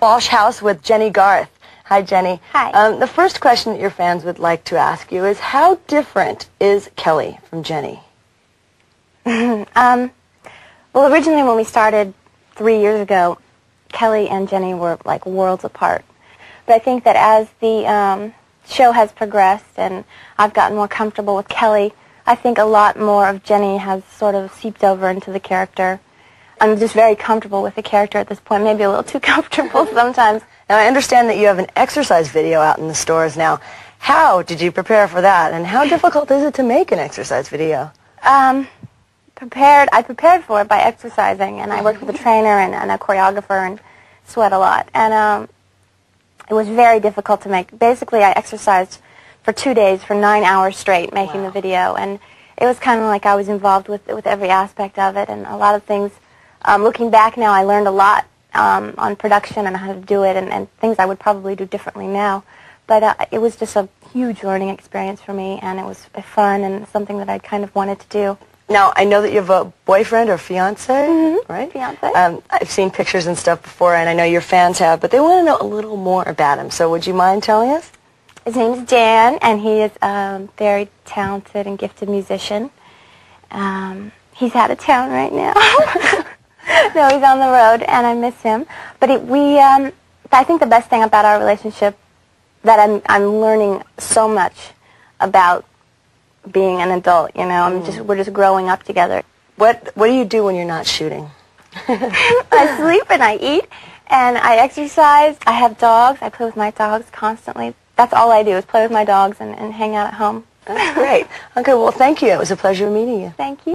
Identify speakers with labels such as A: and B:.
A: Walsh House with Jennie Garth. Hi, Jenny.
B: Hi.
A: Um, the first question that your fans would like to ask you is how different is Kelly from Jenny?
B: um, well, originally when we started three years ago, Kelly and Jenny were like worlds apart. But I think that as the um, show has progressed and I've gotten more comfortable with Kelly, I think a lot more of Jenny has sort of seeped over into the character. I'm just very comfortable with the character at this point, maybe a little too comfortable sometimes.
A: Now, I understand that you have an exercise video out in the stores now. How did you prepare for that, and how difficult is it to make an exercise video?
B: Um, prepared. I prepared for it by exercising, and I worked with a trainer and, and a choreographer and sweat a lot. And um, it was very difficult to make. Basically, I exercised for two days for nine hours straight making
A: wow.
B: the video, and it was kind of like I was involved with with every aspect of it, and a lot of things. Um, looking back now, I learned a lot um, on production and how to do it, and, and things I would probably do differently now. But uh, it was just a huge learning experience for me, and it was fun and something that I kind of wanted to do.
A: Now, I know that you have a boyfriend or fiance,
B: mm-hmm.
A: right?
B: Fiance.
A: Um, I've seen pictures and stuff before, and I know your fans have, but they want to know a little more about him. So would you mind telling us?
B: His name is Dan, and he is a um, very talented and gifted musician. Um, he's out of town right now. no, he's on the road, and I miss him. But it, we, um, I think the best thing about our relationship that I'm, I'm learning so much about being an adult. You know, I'm just we're just growing up together.
A: What What do you do when you're not shooting?
B: I sleep and I eat and I exercise. I have dogs. I play with my dogs constantly. That's all I do is play with my dogs and, and hang out at home.
A: That's great. Okay, well, thank you. It was a pleasure meeting you.
B: Thank you.